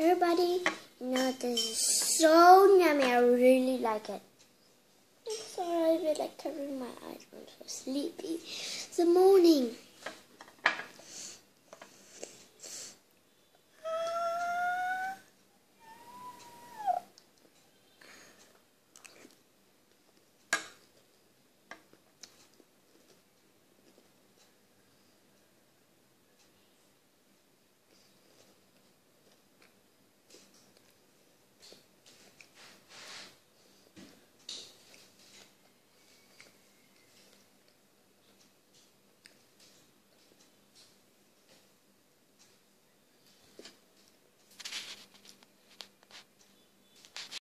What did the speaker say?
Everybody, you know this is so yummy. I really like it. I'm sorry, I feel like covering my eyes. I'm so sleepy. It's the morning.